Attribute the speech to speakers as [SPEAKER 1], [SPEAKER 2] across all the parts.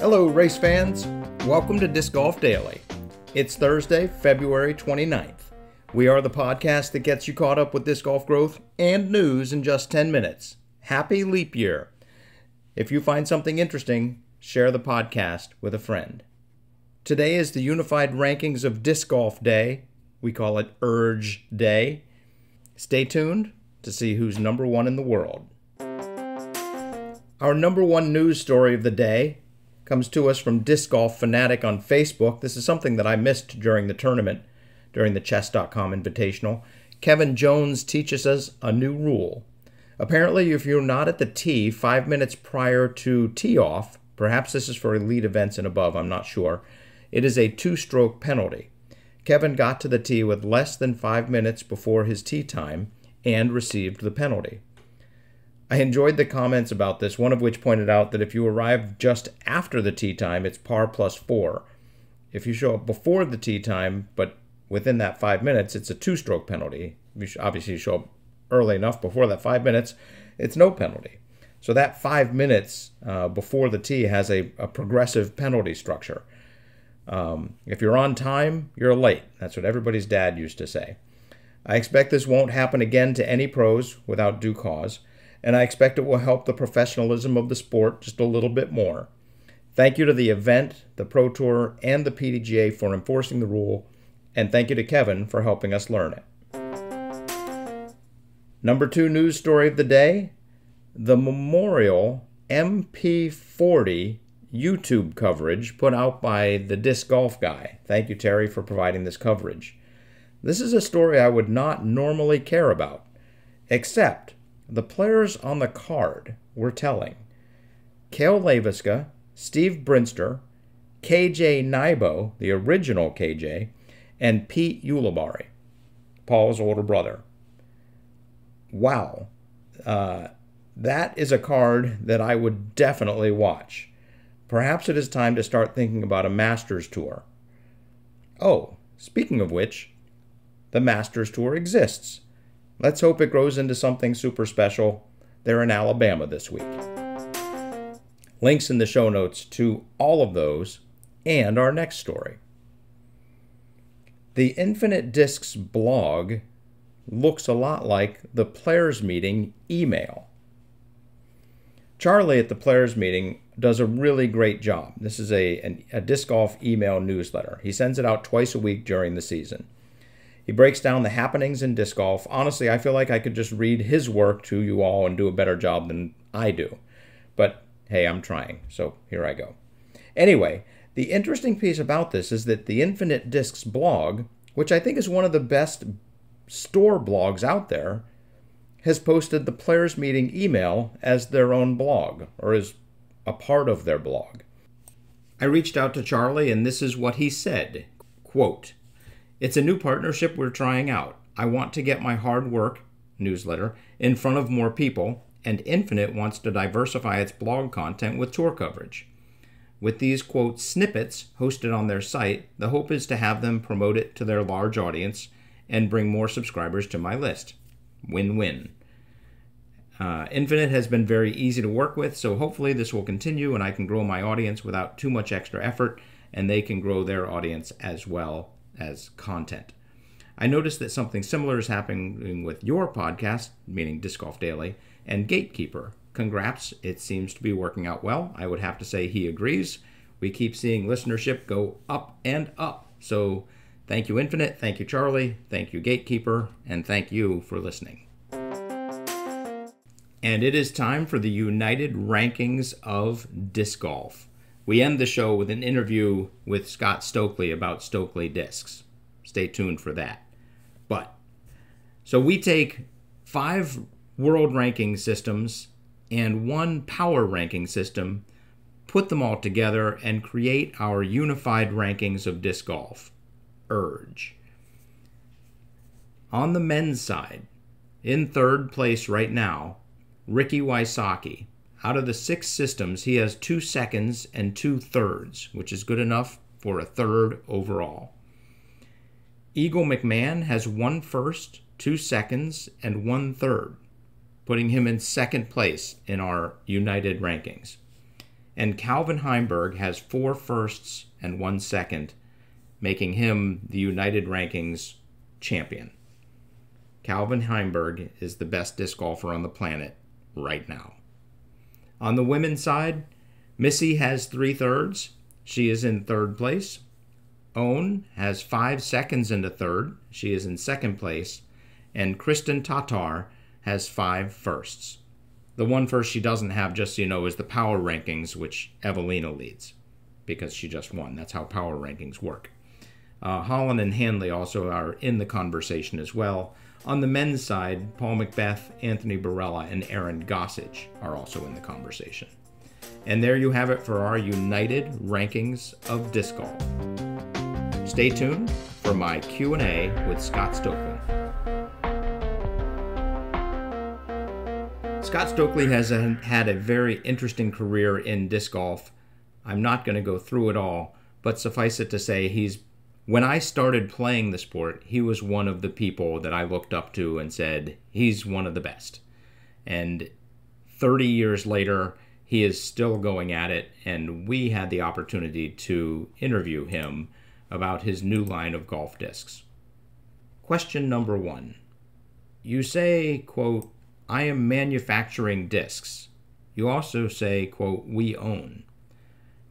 [SPEAKER 1] Hello, race fans. Welcome to Disc Golf Daily. It's Thursday, February 29th. We are the podcast that gets you caught up with disc golf growth and news in just 10 minutes. Happy leap year. If you find something interesting, share the podcast with a friend. Today is the Unified Rankings of Disc Golf Day. We call it Urge Day. Stay tuned to see who's number one in the world. Our number one news story of the day comes to us from Disc Golf Fanatic on Facebook. This is something that I missed during the tournament, during the chess.com invitational. Kevin Jones teaches us a new rule. Apparently, if you're not at the tee five minutes prior to tee off, perhaps this is for elite events and above, I'm not sure, it is a two stroke penalty. Kevin got to the tee with less than five minutes before his tee time and received the penalty. I enjoyed the comments about this, one of which pointed out that if you arrive just after the tee time, it's par plus four. If you show up before the tee time, but within that five minutes, it's a two stroke penalty. If you obviously show up early enough before that five minutes, it's no penalty. So that five minutes uh, before the tee has a, a progressive penalty structure. Um, if you're on time, you're late. That's what everybody's dad used to say. I expect this won't happen again to any pros without due cause and I expect it will help the professionalism of the sport just a little bit more. Thank you to the event, the Pro Tour, and the PDGA for enforcing the rule, and thank you to Kevin for helping us learn it. Number two news story of the day the Memorial MP40 YouTube coverage put out by the Disc Golf Guy. Thank you, Terry, for providing this coverage. This is a story I would not normally care about, except the players on the card were telling. Cale Leiviska, Steve Brinster, KJ Nybo, the original KJ, and Pete Ulibarri, Paul's older brother. Wow. Uh, that is a card that I would definitely watch. Perhaps it is time to start thinking about a Masters Tour. Oh, speaking of which, the Masters Tour exists. Let's hope it grows into something super special. They're in Alabama this week. Links in the show notes to all of those and our next story. The Infinite Discs blog looks a lot like the players' meeting email. Charlie at the players' meeting does a really great job. This is a, a disc golf email newsletter. He sends it out twice a week during the season. He breaks down the happenings in disc golf. Honestly, I feel like I could just read his work to you all and do a better job than I do. But hey, I'm trying, so here I go. Anyway, the interesting piece about this is that the Infinite Discs blog, which I think is one of the best store blogs out there, has posted the players' meeting email as their own blog, or as a part of their blog. I reached out to Charlie, and this is what he said quote, it's a new partnership we're trying out. I want to get my hard work newsletter in front of more people, and Infinite wants to diversify its blog content with tour coverage. With these quote snippets hosted on their site, the hope is to have them promote it to their large audience and bring more subscribers to my list. Win win. Uh, Infinite has been very easy to work with, so hopefully this will continue and I can grow my audience without too much extra effort and they can grow their audience as well as content. I noticed that something similar is happening with your podcast, meaning Disc Golf Daily, and Gatekeeper. Congrats, it seems to be working out well. I would have to say he agrees. We keep seeing listenership go up and up. So thank you, Infinite. Thank you, Charlie. Thank you, Gatekeeper. And thank you for listening. And it is time for the United Rankings of Disc Golf. We end the show with an interview with Scott Stokely about Stokely discs. Stay tuned for that. But so we take five world ranking systems and one power ranking system, put them all together, and create our unified rankings of disc golf. Urge. On the men's side, in third place right now, Ricky Wysocki out of the six systems, he has two seconds and two thirds, which is good enough for a third overall. Eagle McMahon has one first, two seconds, and one third, putting him in second place in our United rankings. And Calvin Heimburg has four firsts and one second, making him the United Rankings champion. Calvin Heimburg is the best disc golfer on the planet right now. On the women's side, Missy has three thirds. She is in third place. Ohn has five seconds into third. She is in second place. And Kristin Tattar has five firsts. The one first she doesn't have, just so you know, is the power rankings, which Eveliina leads because she just won. That's how power rankings work. Uh, Holland and Hanley also are in the conversation as well. On the men's side, Paul McBeth, Anthony Barela, and Aaron Gossage are also in the conversation. And there you have it for our United Rankings of Disc Golf. Stay tuned for my Q&A with Scott Stokely. Scott Stokely has a, had a very interesting career in disc golf. I'm not going to go through it all, but suffice it to say, he's when I started playing the sport, he was one of the people that I looked up to and said, he's one of the best. And 30 years later, he is still going at it, and we had the opportunity to interview him about his new line of golf discs. Question number one You say, quote, I am manufacturing discs. You also say, quote, we own.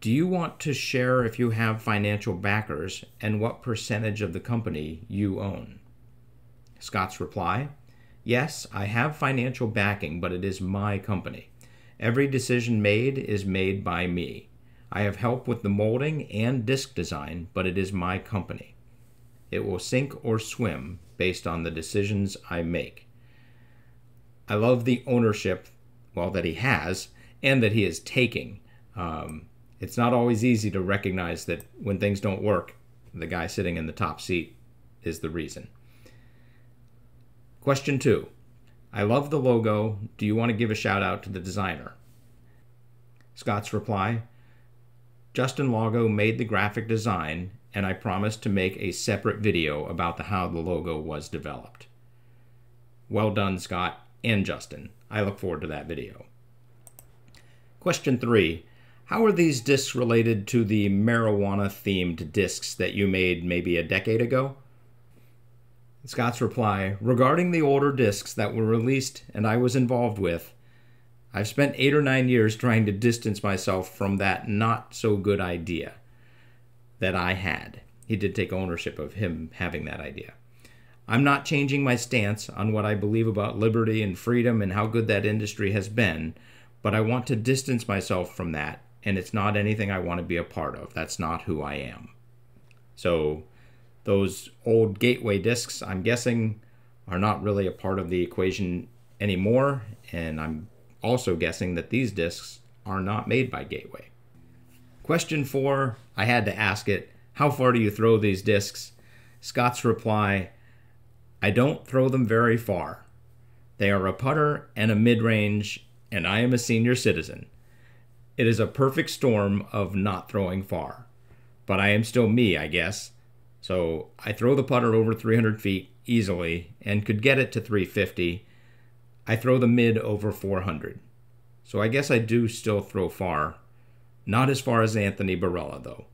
[SPEAKER 1] Do you want to share if you have financial backers and what percentage of the company you own? Scott's reply Yes, I have financial backing, but it is my company. Every decision made is made by me. I have help with the molding and disc design, but it is my company. It will sink or swim based on the decisions I make. I love the ownership, well, that he has and that he is taking. Um, it's not always easy to recognize that when things don't work, the guy sitting in the top seat is the reason. Question two I love the logo. Do you want to give a shout out to the designer? Scott's reply Justin Longo made the graphic design, and I promised to make a separate video about the, how the logo was developed. Well done, Scott and Justin. I look forward to that video. Question three how are these discs related to the marijuana themed discs that you made maybe a decade ago? Scott's reply Regarding the older discs that were released and I was involved with, I've spent eight or nine years trying to distance myself from that not so good idea that I had. He did take ownership of him having that idea. I'm not changing my stance on what I believe about liberty and freedom and how good that industry has been, but I want to distance myself from that and it's not anything I want to be a part of. That's not who I am. So, those old gateway discs, I'm guessing, are not really a part of the equation anymore. And I'm also guessing that these discs are not made by Gateway. Question four, I had to ask it How far do you throw these discs? Scott's reply I don't throw them very far. They are a putter and a mid range, and I am a senior citizen. It is a perfect storm of not throwing far. But I am still me, I guess. So I throw the putter over 300 feet easily and could get it to 350. I throw the mid over 400. So I guess I do still throw far. Not as far as Anthony Barela, though.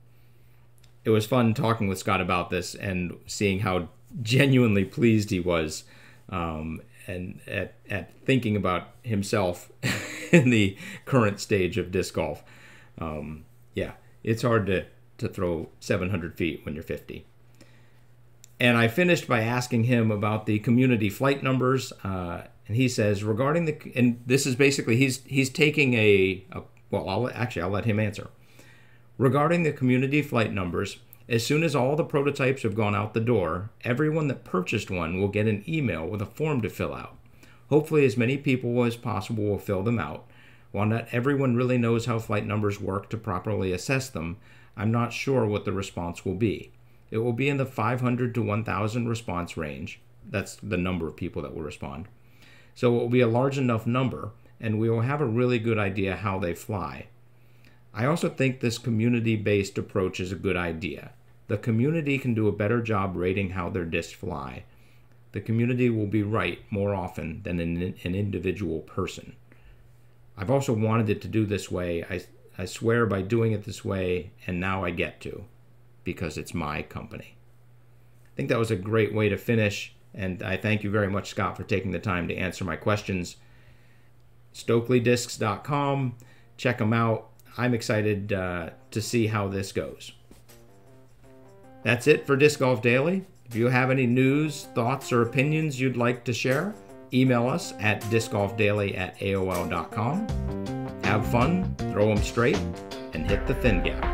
[SPEAKER 1] It was fun talking with Scott about this and seeing how genuinely pleased he was um, and at, at thinking about himself in the current stage of disc golf. Um, yeah, it's hard to, to throw 700 feet when you're 50. And I finished by asking him about the community flight numbers. Uh, and he says regarding the and this is basically he's he's taking a, a well I'll actually I'll let him answer regarding the community flight numbers as soon as all the prototypes have gone out the door, everyone that purchased one will get an email with a form to fill out. Hopefully, as many people as possible will fill them out. While not everyone really knows how flight numbers work to properly assess them, I'm not sure what the response will be. It will be in the 500 to 1,000 response range. That's the number of people that will respond. So it will be a large enough number, and we will have a really good idea how they fly. I also think this community based approach is a good idea. The community can do a better job rating how their discs fly. The community will be right more often than an, an individual person. I've also wanted it to do this way. I, I swear by doing it this way, and now I get to because it's my company. I think that was a great way to finish, and I thank you very much, Scott, for taking the time to answer my questions. StokelyDiscs.com, check them out. I'm excited uh, to see how this goes. That's it for Disc Golf Daily. If you have any news, thoughts, or opinions you'd like to share, email us at discgolfdaily at AOL.com. Have fun, throw them straight, and hit the thin gap.